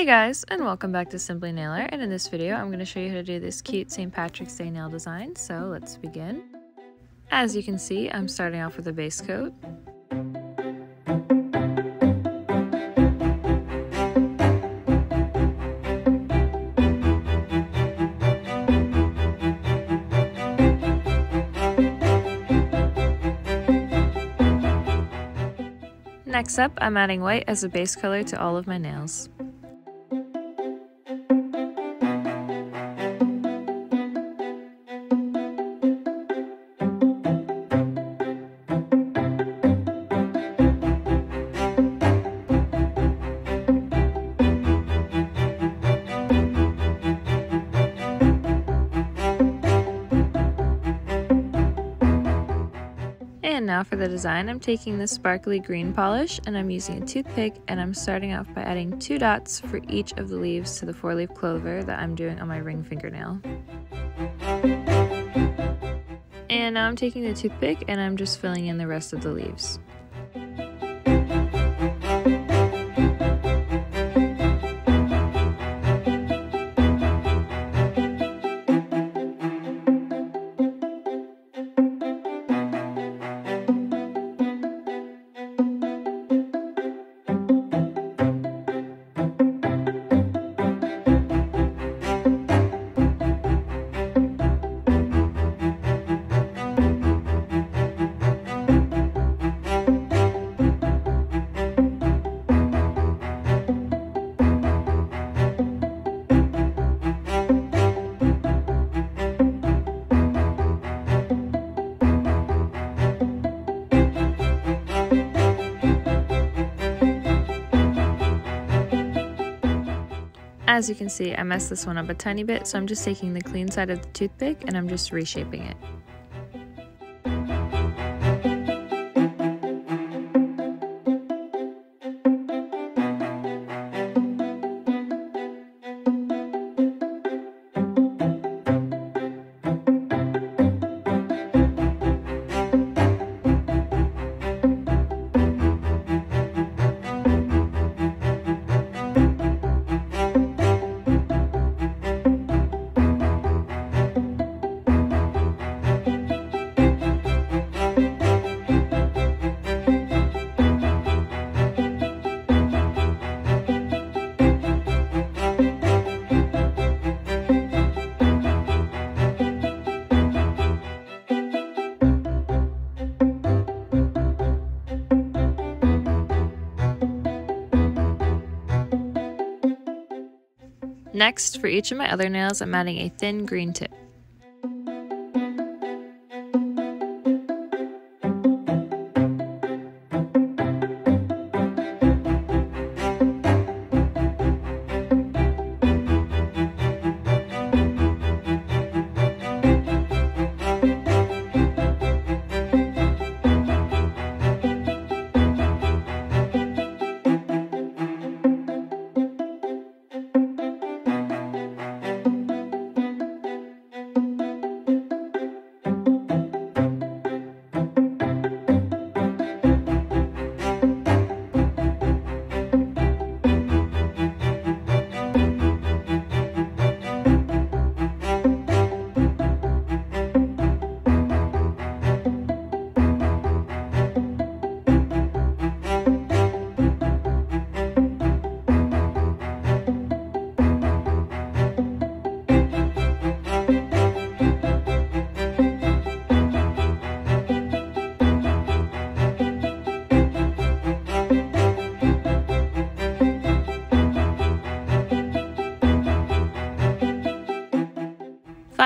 Hey guys, and welcome back to Simply Nail Art, and in this video I'm going to show you how to do this cute St. Patrick's Day nail design, so let's begin. As you can see, I'm starting off with a base coat. Next up, I'm adding white as a base color to all of my nails. Now for the design, I'm taking this sparkly green polish and I'm using a toothpick and I'm starting off by adding two dots for each of the leaves to the four leaf clover that I'm doing on my ring fingernail. And now I'm taking the toothpick and I'm just filling in the rest of the leaves. As you can see, I messed this one up a tiny bit, so I'm just taking the clean side of the toothpick and I'm just reshaping it. Next, for each of my other nails, I'm adding a thin green tip.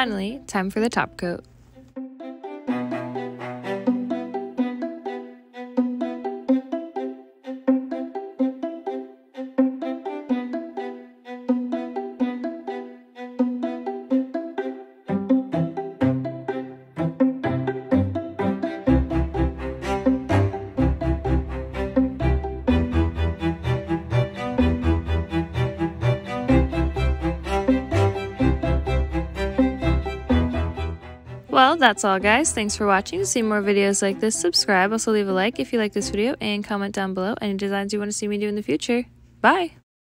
Finally, time for the top coat. Well, that's all guys. Thanks for watching. To see more videos like this, subscribe. Also leave a like if you like this video and comment down below any designs you want to see me do in the future. Bye!